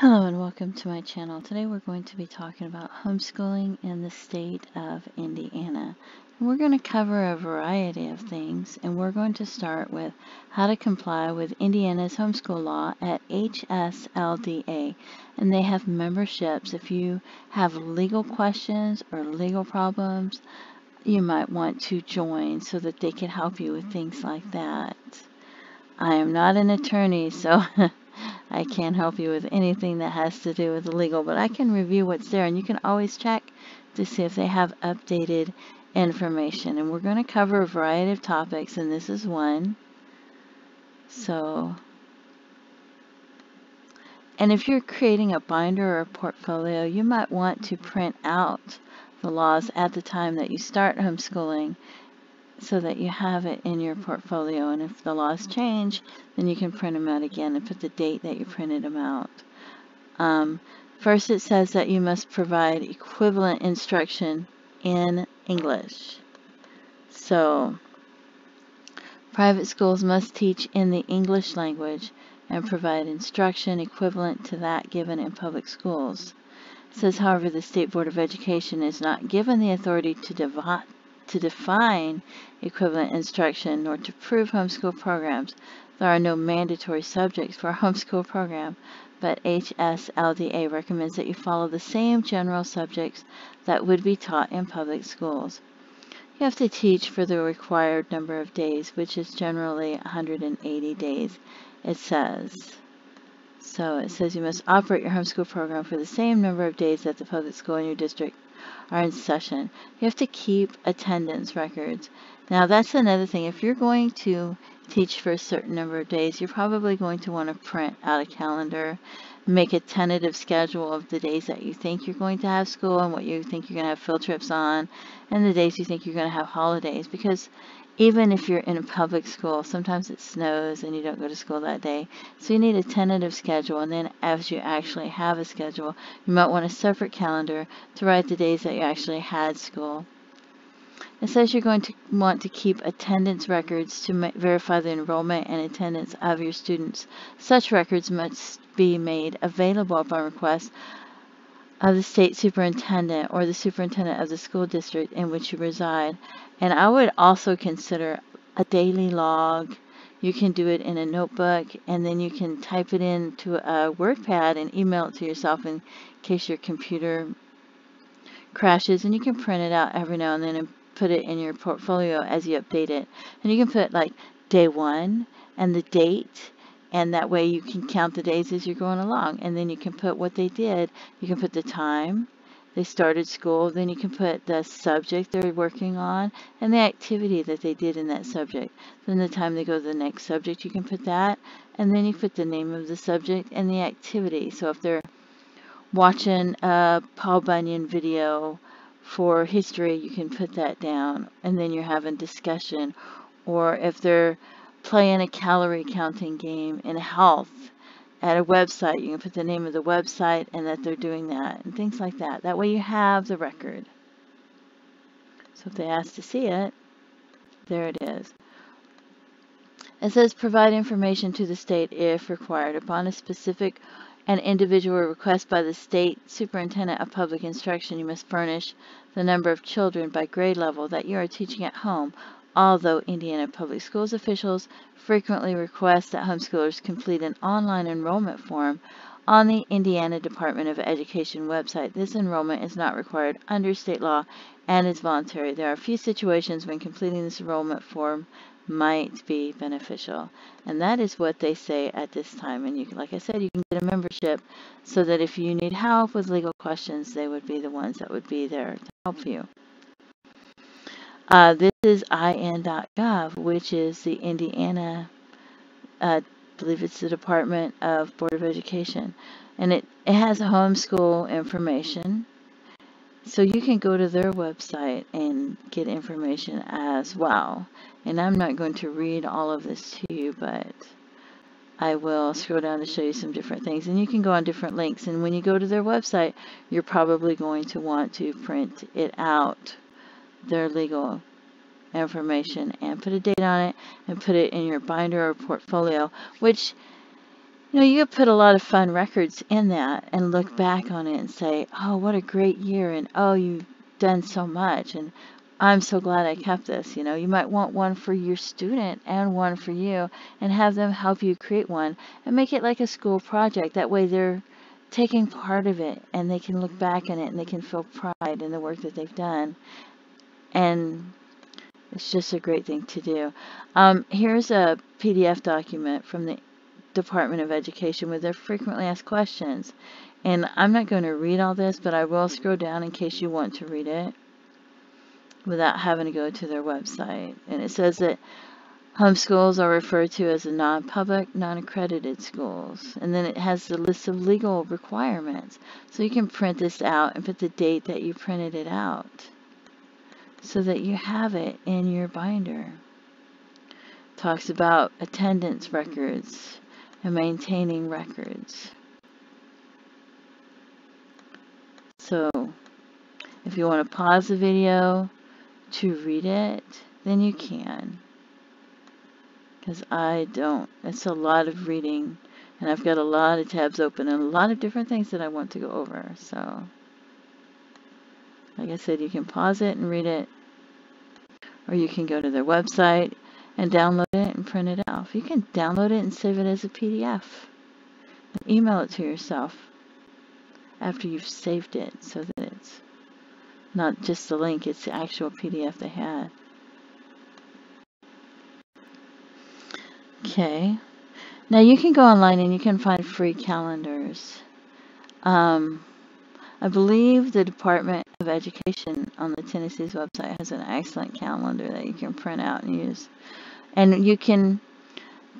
Hello and welcome to my channel. Today we're going to be talking about homeschooling in the state of Indiana. And we're going to cover a variety of things and we're going to start with how to comply with Indiana's homeschool law at HSLDA. And they have memberships. If you have legal questions or legal problems, you might want to join so that they can help you with things like that. I am not an attorney, so I can't help you with anything that has to do with the legal, but I can review what's there and you can always check to see if they have updated information. And we're going to cover a variety of topics and this is one. So, and if you're creating a binder or a portfolio, you might want to print out the laws at the time that you start homeschooling so that you have it in your portfolio. And if the laws change, then you can print them out again and put the date that you printed them out. Um, first, it says that you must provide equivalent instruction in English. So, private schools must teach in the English language and provide instruction equivalent to that given in public schools. It says, however, the State Board of Education is not given the authority to to define equivalent instruction nor to prove homeschool programs. There are no mandatory subjects for a homeschool program, but HSLDA recommends that you follow the same general subjects that would be taught in public schools. You have to teach for the required number of days, which is generally 180 days, it says. So it says you must operate your homeschool program for the same number of days that the public school in your district are in session. You have to keep attendance records. Now that's another thing. If you're going to teach for a certain number of days, you're probably going to want to print out a calendar, make a tentative schedule of the days that you think you're going to have school and what you think you're going to have field trips on, and the days you think you're going to have holidays. Because even if you're in a public school, sometimes it snows and you don't go to school that day. So you need a tentative schedule, and then as you actually have a schedule, you might want a separate calendar to write the days that you actually had school. It says you're going to want to keep attendance records to verify the enrollment and attendance of your students. Such records must be made available upon request of the state superintendent or the superintendent of the school district in which you reside. And I would also consider a daily log. You can do it in a notebook and then you can type it into a WordPad and email it to yourself in case your computer crashes. And you can print it out every now and then and put it in your portfolio as you update it. And you can put like day one and the date and that way you can count the days as you're going along and then you can put what they did you can put the time they started school, then you can put the subject they're working on and the activity that they did in that subject. Then the time they go to the next subject, you can put that, and then you put the name of the subject and the activity. So if they're watching a Paul Bunyan video for history, you can put that down, and then you're having discussion. Or if they're playing a calorie counting game in health, at a website. You can put the name of the website and that they're doing that and things like that. That way you have the record. So if they ask to see it, there it is. It says provide information to the state if required upon a specific and individual request by the state superintendent of public instruction. You must furnish the number of children by grade level that you are teaching at home although Indiana Public Schools officials frequently request that homeschoolers complete an online enrollment form on the Indiana Department of Education website. This enrollment is not required under state law and is voluntary. There are a few situations when completing this enrollment form might be beneficial. And that is what they say at this time. And you like I said, you can get a membership so that if you need help with legal questions, they would be the ones that would be there to help you. Uh, this is in.gov, which is the Indiana, uh, believe it's the Department of Board of Education. And it, it has homeschool information. So you can go to their website and get information as well. And I'm not going to read all of this to you, but I will scroll down to show you some different things. And you can go on different links. And when you go to their website, you're probably going to want to print it out their legal information and put a date on it and put it in your binder or portfolio, which you know, you could put a lot of fun records in that and look mm-hmm. back on it and say, oh, what a great year, and oh, you've done so much, and I'm so glad I kept this. You know, you might want one for your student and one for you, and have them help you create one and make it like a school project. That way, they're taking part of it and they can look back mm-hmm. on it and they can feel pride in the work that they've done. And it's just a great thing to do. Um, here's a PDF document from the Department of Education with their frequently asked questions. And I'm not going to read all this, but I will scroll down in case you want to read it without having to go to their website. And it says that homeschools are referred to as non-public, non-accredited schools. And then it has the list of legal requirements. So you can print this out and put the date that you printed it out so that you have it in your binder. Talks about attendance records, and maintaining records. So if you want to pause the video to read it, then you can. Because I don't. It's a lot of reading, and I've got a lot of tabs open and a lot of different things that I want to go over. So, like I said, you can pause it and read it, or you can go to their website and download it and print it out. You can download it and save it as a PDF. And email it to yourself after you've saved it so that it's not just the link, it's the actual PDF they had. Okay. Now you can go online and you can find free calendars. Um, I believe the Department of Education on the Tennessee's website has an excellent calendar that you can print out and use. And you can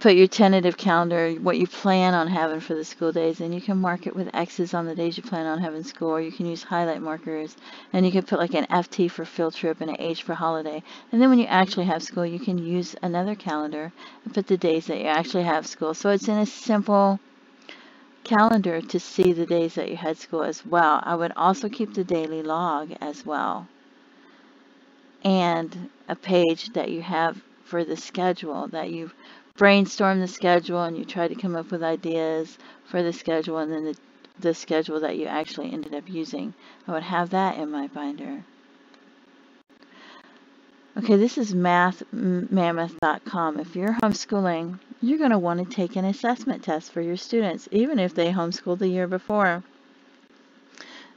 put your tentative calendar, what you plan on having for the school days, and you can mark it with X's on the days you plan on having school, or you can use highlight markers, and you can put like an FT for field trip and an H for holiday. And then when you actually have school, you can use another calendar and put the days that you actually have school. So it's in a simple calendar to see the days that you had school as well. I would also keep the daily log as well. And a page that you have for the schedule, that you brainstorm the schedule and you try to come up with ideas for the schedule and then the, the schedule that you actually ended up using. I would have that in my binder. Okay, this is mathmammoth.com. If you're homeschooling, you're going to want to take an assessment test for your students, even if they homeschooled the year before.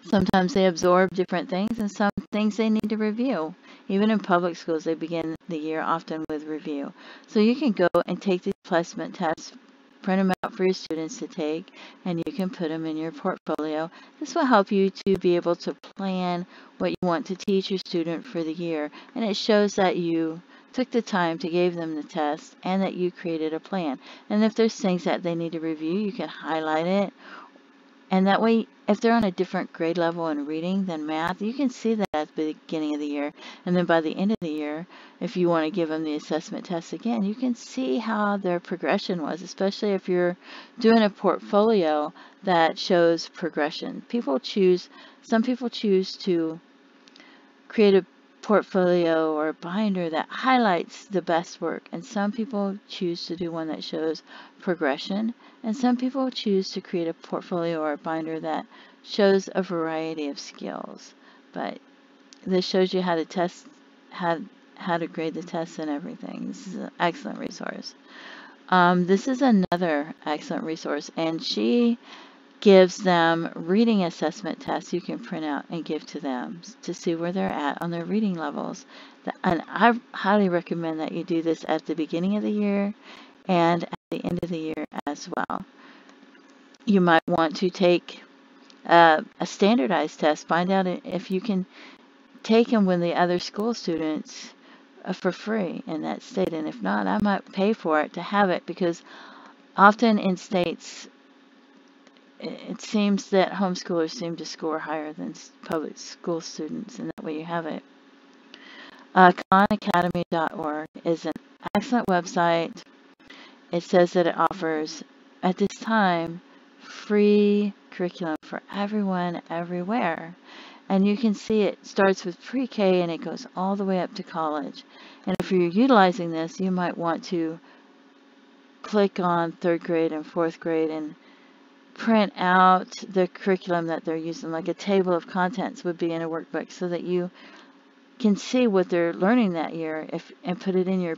Sometimes they absorb different things and some things they need to review. Even in public schools, they begin the year often with review. So you can go and take these placement tests, print them out for your students to take, and you can put them in your portfolio. This will help you to be able to plan what you want to teach your student for the year. And it shows that you took the time to give them the test and that you created a plan. And if there's things that they need to review, you can highlight it. And that way, if they're on a different grade level in reading than math, you can see that at the beginning of the year. And then by the end of the year, if you want to give them the assessment test again, you can see how their progression was, especially if you're doing a portfolio that shows progression. People choose, some people choose to create a portfolio or binder that highlights the best work. And some people choose to do one that shows progression and some people choose to create a portfolio or a binder that shows a variety of skills. But this shows you how to test how, how to grade the tests and everything. This is an excellent resource. Um, this is another excellent resource and she gives them reading assessment tests you can print out and give to them to see where they're at on their reading levels. And I highly recommend that you do this at the beginning of the year and at the end of the year as well. You might want to take a standardized test, find out if you can take them with the other school students uh, for free in that state. And if not, I might pay for it to have it because often in states it seems that homeschoolers seem to score higher than public school students, and that way you have it. Uh, khanacademy.org is an excellent website. It says that it offers, at this time, free curriculum for everyone, everywhere. And you can see it starts with pre-K and it goes all the way up to college. And if you're utilizing this, you might want to click on third grade and fourth grade and print out the curriculum that they're using, like a table of contents would be in a workbook so that you can see what they're learning that year if and put it in your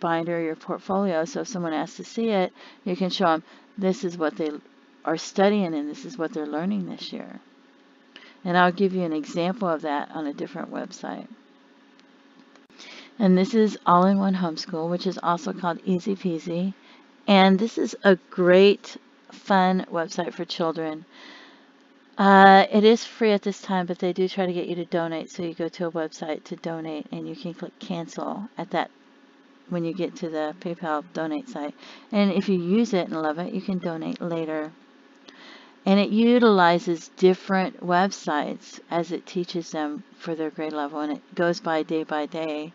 binder, or your portfolio. So if someone asks to see it, you can show them this is what they are studying and this is what they're learning this year. And I'll give you an example of that on a different website. And this is All-in-One Homeschool, which is also called Easy Peasy. And this is a great, fun website for children. Uh, it is free at this time, but they do try to get you to donate. So you go to a website to donate, and you can click cancel at that when you get to the PayPal donate site. And if you use it and love it, you can donate later. And it utilizes different websites as it teaches them for their grade level, and it goes by day by day.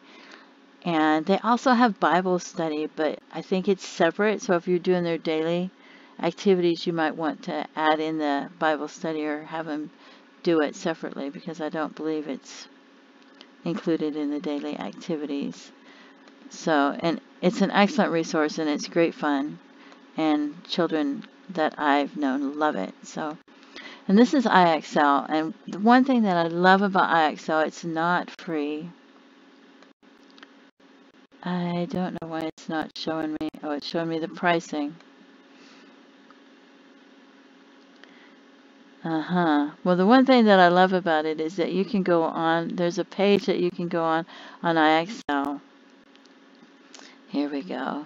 And they also have Bible study, but I think it's separate. So if you're doing their daily activities, you might want to add in the Bible study or have them do it separately because I don't believe it's included in the daily activities. So, and it's an excellent resource and it's great fun. And children that I've known love it. So, and this is IXL. And the one thing that I love about IXL, it's not free. I don't know why it's not showing me. Oh, it's showing me the pricing. Uh-huh. Well, the one thing that I love about it is that you can go on, there's a page that you can go on on IXL. Here we go.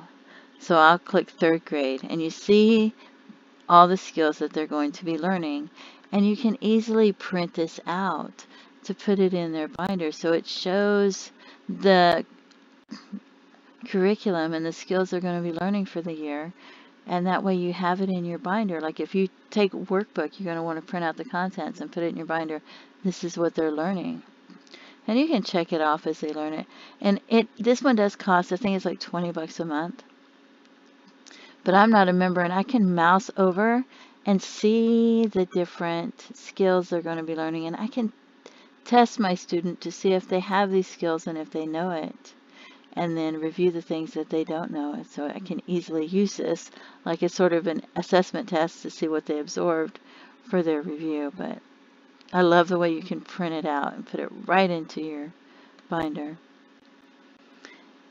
So I'll click third grade and you see all the skills that they're going to be learning. And you can easily print this out to put it in their binder. So it shows the curriculum and the skills they're going to be learning for the year. And that way you have it in your binder. Like if you take workbook, you're going to want to print out the contents and put it in your binder. This is what they're learning. And you can check it off as they learn it. And it this one does cost, I think it's like 20 bucks a month but I'm not a member and I can mouse over and see the different skills they're going to be learning and I can test my student to see if they have these skills and if they know it and then review the things that they don't know And so I can easily use this like it's sort of an assessment test to see what they absorbed for their review but I love the way you can print it out and put it right into your binder.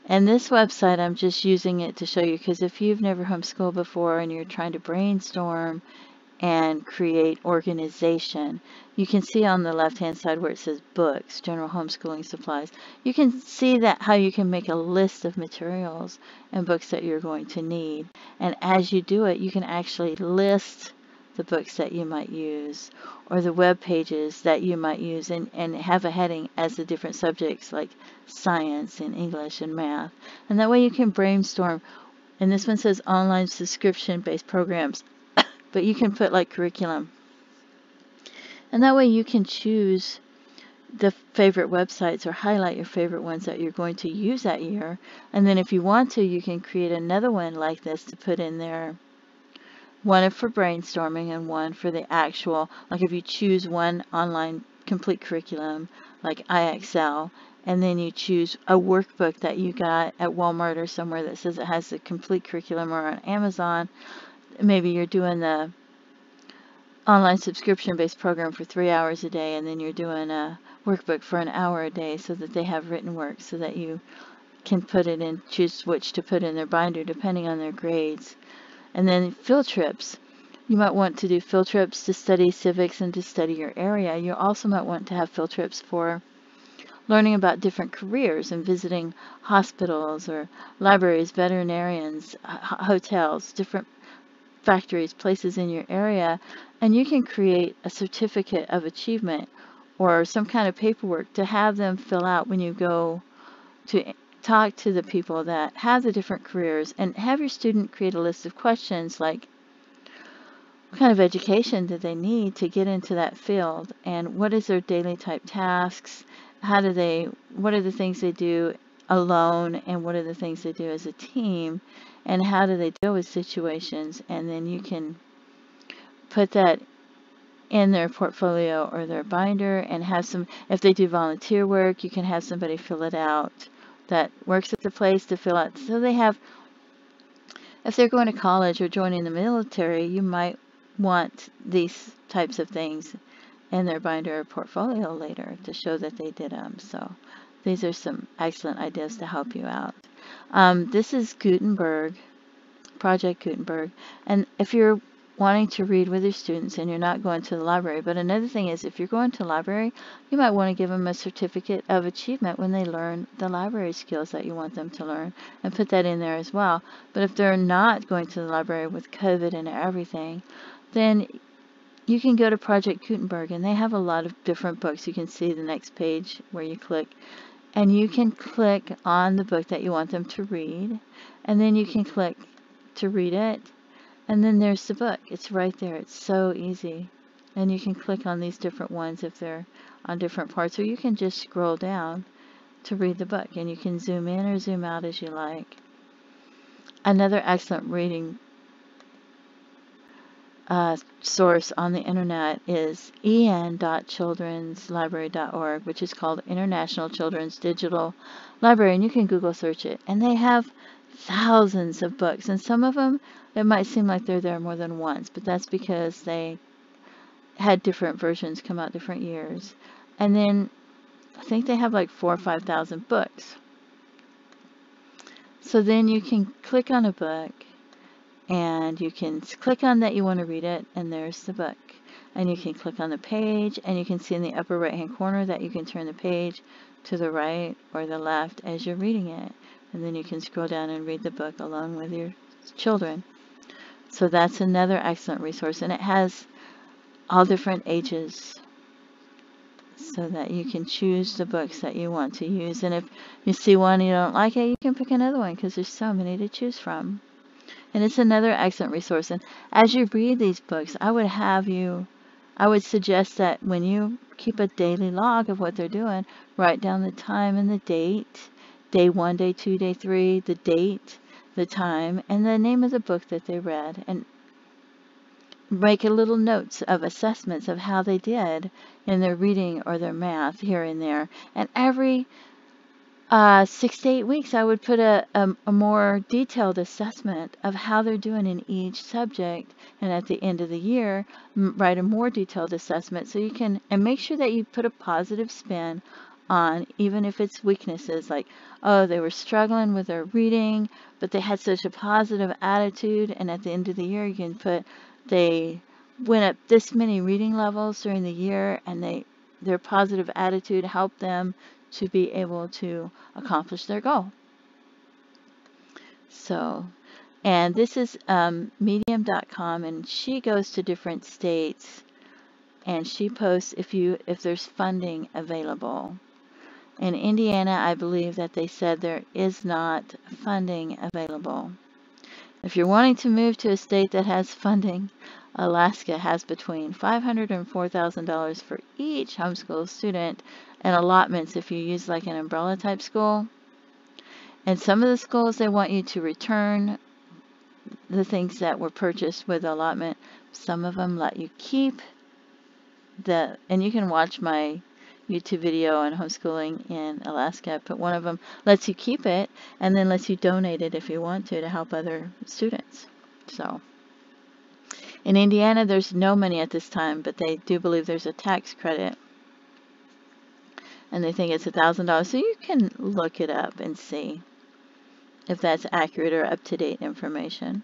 And this website, I'm just using it to show you because if you've never homeschooled before and you're trying to brainstorm and create organization, you can see on the left hand side where it says books, general homeschooling supplies. You can see that how you can make a list of materials and books that you're going to need. And as you do it, you can actually list the books that you might use or the web pages that you might use and, and have a heading as the different subjects like science and English and math. And that way you can brainstorm. And this one says online subscription based programs, but you can put like curriculum. And that way you can choose the favorite websites or highlight your favorite ones that you're going to use that year. And then if you want to, you can create another one like this to put in there one for brainstorming and one for the actual, like if you choose one online complete curriculum like IXL, and then you choose a workbook that you got at Walmart or somewhere that says it has the complete curriculum or on Amazon, maybe you're doing the online subscription based program for three hours a day and then you're doing a workbook for an hour a day so that they have written work so that you can put it in, choose which to put in their binder depending on their grades. And then field trips. You might want to do field trips to study civics and to study your area. You also might want to have field trips for learning about different careers and visiting hospitals or libraries, veterinarians, hotels, different factories, places in your area, and you can create a certificate of achievement or some kind of paperwork to have them fill out when you go to talk to the people that have the different careers and have your student create a list of questions like what kind of education do they need to get into that field? And what is their daily type tasks? How do they what are the things they do alone? And what are the things they do as a team and how do they deal with situations and then you can put that in their portfolio or their binder and have some if they do volunteer work you can have somebody fill it out that works at the place to fill out. So they have if they're going to college or joining the military, you might want these types of things in their binder or portfolio later to show that they did them. So these are some excellent ideas to help you out. Um, this is Gutenberg, Project Gutenberg. And if you're wanting to read with your students and you're not going to the library. But another thing is if you're going to the library, you might want to give them a certificate of achievement when they learn the library skills that you want them to learn and put that in there as well. But if they're not going to the library with COVID and everything, then you can go to Project Gutenberg and they have a lot of different books. You can see the next page where you click and you can click on the book that you want them to read and then you can click to read it and then there's the book. It's right there. It's so easy. And you can click on these different ones if they're on different parts, or you can just scroll down to read the book, and you can zoom in or zoom out as you like. Another excellent reading uh, source on the internet is en.childrenslibrary.org, which is called International Children's Digital Library, and you can Google search it. And they have thousands of books, and some of them it might seem like they're there more than once, but that's because they had different versions come out different years. And then I think they have like four or five thousand books. So then you can click on a book and you can click on that you want to read it and there's the book. And you can click on the page and you can see in the upper right hand corner that you can turn the page to the right or the left as you're reading it. And then you can scroll down and read the book along with your children. So that's another excellent resource and it has all different ages so that you can choose the books that you want to use. And if you see one you don't like it, you can pick another one because there's so many to choose from. And it's another excellent resource. And as you read these books, I would have you, I would suggest that when you keep a daily log of what they're doing, write down the time and the date, day one, day two, day three, the date, the time, and the name of the book that they read, and make a little notes of assessments of how they did in their reading or their math here and there. And every uh, six to eight weeks, I would put a, a, a, more detailed assessment of how they're doing in each subject. And at the end of the year, write a more detailed assessment so you can, and make sure that you put a positive spin on, even if it's weaknesses like, oh, they were struggling with their reading, but they had such a positive attitude. And at the end of the year, you can put they went up this many reading levels during the year, and they their positive attitude helped them to be able to accomplish their goal. So, and this is um, medium.com and she goes to different states and she posts if you if there's funding available in Indiana, I believe that they said there is not funding available. If you're wanting to move to a state that has funding, Alaska has between $500 and $4,000 for each homeschool student and allotments if you use like an umbrella type school. And some of the schools, they want you to return the things that were purchased with allotment. Some of them let you keep the, and you can watch my YouTube video on homeschooling in Alaska. But one of them lets you keep it and then lets you donate it if you want to to help other students. So in Indiana, there's no money at this time, but they do believe there's a tax credit. And they think it's a $1,000. So you can look it up and see if that's accurate or up-to-date information.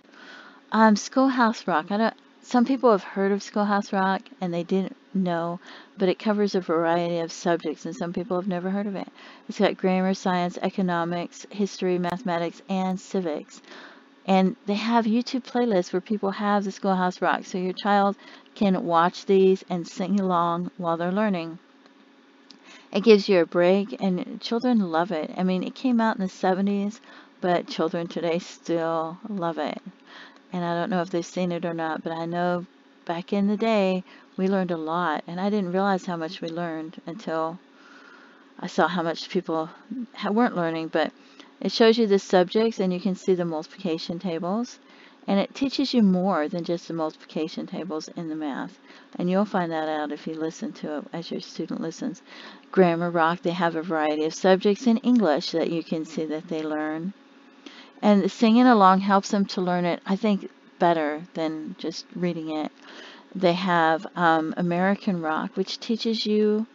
Um, Schoolhouse Rock. I don't, some people have heard of Schoolhouse Rock and they didn't know, but it covers a variety of subjects and some people have never heard of it. It's got grammar, science, economics, history, mathematics, and civics. And they have YouTube playlists where people have the Schoolhouse Rock so your child can watch these and sing along while they're learning. It gives you a break and children love it. I mean, it came out in the 70s, but children today still love it. And I don't know if they've seen it or not, but I know back in the day we learned a lot, and I didn't realize how much we learned until I saw how much people weren't learning, but it shows you the subjects and you can see the multiplication tables, and it teaches you more than just the multiplication tables in the math, and you'll find that out if you listen to it as your student listens. Grammar Rock, they have a variety of subjects in English that you can see that they learn. And singing along helps them to learn it, I think, better than just reading it. They have um, American Rock, which teaches you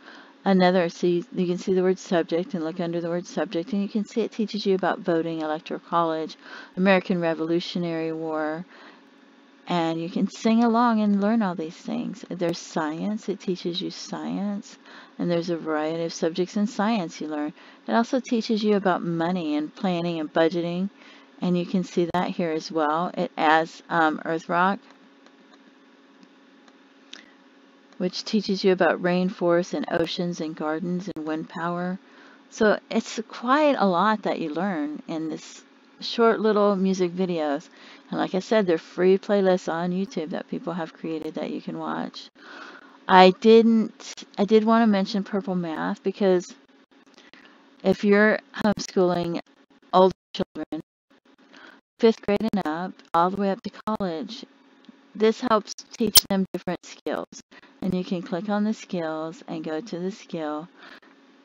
another, so you, you, can see the word subject and look under the word subject, and you can see it teaches you about voting, electoral college, American Revolutionary War, and you can sing along and learn all these things. There's science, it teaches you science, and there's a variety of subjects in science you learn. It also teaches you about money and planning and budgeting, and you can see that here as well. It adds um, Earth Rock, which teaches you about rainforests and oceans and gardens and wind power. So it's quite a lot that you learn in this short little music videos. And like I said, they're free playlists on YouTube that people have created that you can watch. I didn't, I did want to mention Purple Math because if you're homeschooling older children, fifth grade and up, all the way up to college, this helps teach them different skills. And you can click on the skills and go to the skill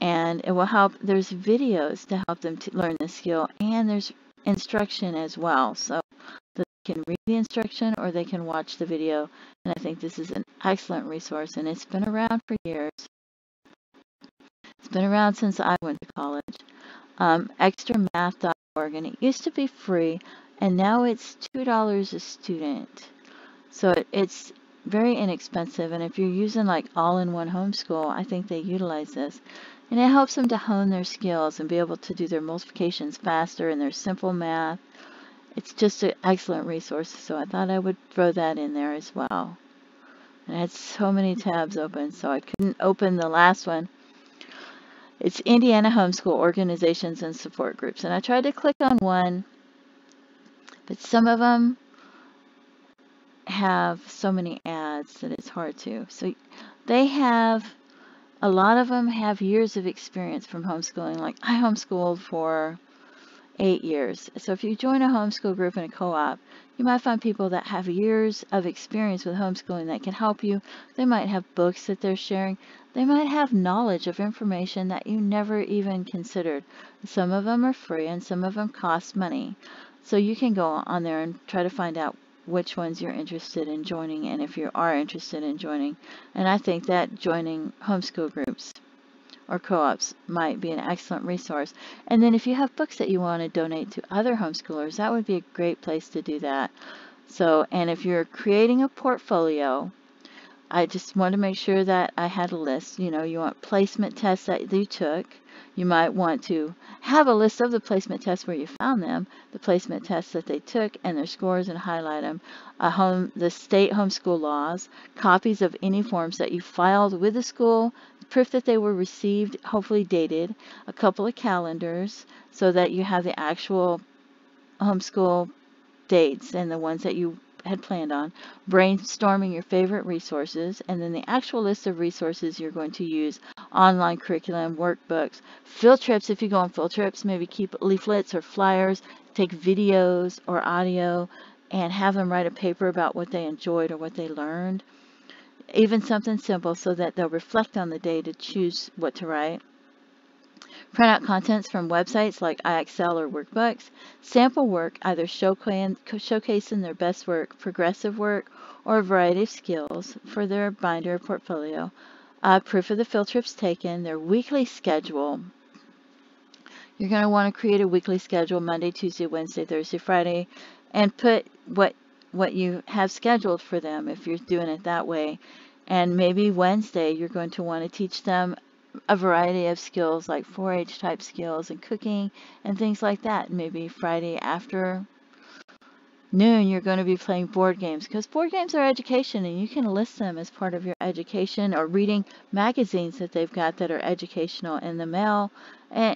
and it will help. There's videos to help them to learn the skill and there's instruction as well. So they can read the instruction or they can watch the video. And I think this is an excellent resource and it's been around for years. It's been around since I went to college. Um, extramath.org and it used to be free and now it's $2 a student. So it, it's very inexpensive and if you're using like all-in-one homeschool, I think they utilize this. And it helps them to hone their skills and be able to do their multiplications faster and their simple math. It's just an excellent resource, so I thought I would throw that in there as well. And I had so many tabs open, so I couldn't open the last one. It's Indiana Homeschool Organizations and Support Groups. And I tried to click on one, but some of them have so many ads that it's hard to. So they have a lot of them have years of experience from homeschooling. Like I homeschooled for eight years. So if you join a homeschool group in a co-op, you might find people that have years of experience with homeschooling that can help you. They might have books that they're sharing. They might have knowledge of information that you never even considered. Some of them are free and some of them cost money. So you can go on there and try to find out which ones you're interested in joining and if you are interested in joining. And I think that joining homeschool groups or co-ops might be an excellent resource. And then if you have books that you want to donate to other homeschoolers, that would be a great place to do that. So, and if you're creating a portfolio, I just want to make sure that I had a list. You know, you want placement tests that you took, you might want to have a list of the placement tests where you found them, the placement tests that they took and their scores and highlight them, home, the state homeschool laws, copies of any forms that you filed with the school, proof that they were received, hopefully dated, a couple of calendars so that you have the actual homeschool dates and the ones that you had planned on, brainstorming your favorite resources, and then the actual list of resources you're going to use, online curriculum, workbooks, field trips, if you go on field trips, maybe keep leaflets or flyers, take videos or audio, and have them write a paper about what they enjoyed or what they learned. Even something simple so that they'll reflect on the day to choose what to write print out contents from websites like IXL or workbooks, sample work, either showcasing their best work, progressive work, or a variety of skills for their binder or portfolio, uh, proof of the field trips taken, their weekly schedule. You're going to want to create a weekly schedule Monday, Tuesday, Wednesday, Thursday, Friday, and put what what you have scheduled for them if you're doing it that way. And maybe Wednesday you're going to want to teach them a variety of skills like 4-H type skills and cooking and things like that. Maybe Friday after noon you're going to be playing board games because board games are education and you can list them as part of your education or reading magazines that they've got that are educational in the mail and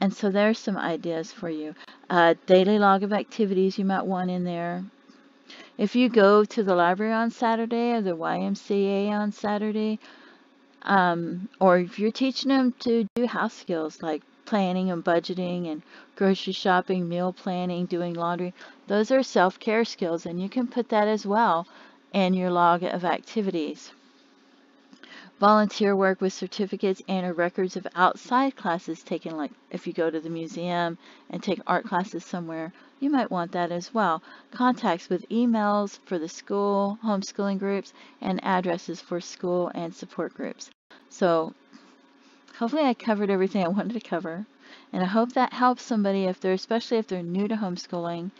and so there's some ideas for you. Uh, daily log of activities you might want in there. If you go to the library on Saturday or the YMCA on Saturday, um, or if you're teaching them to do house skills like planning and budgeting and grocery shopping, meal planning, doing laundry, those are self-care skills and you can put that as well in your log of activities. Volunteer work with certificates and or records of outside classes taken like if you go to the museum and take art classes somewhere, you might want that as well. Contacts with emails for the school, homeschooling groups, and addresses for school and support groups. So hopefully I covered everything I wanted to cover. And I hope that helps somebody if they're, especially if they're new to homeschooling.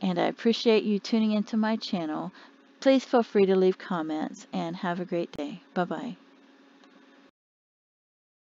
And I appreciate you tuning into my channel. Please feel free to leave comments and have a great day. Bye-bye.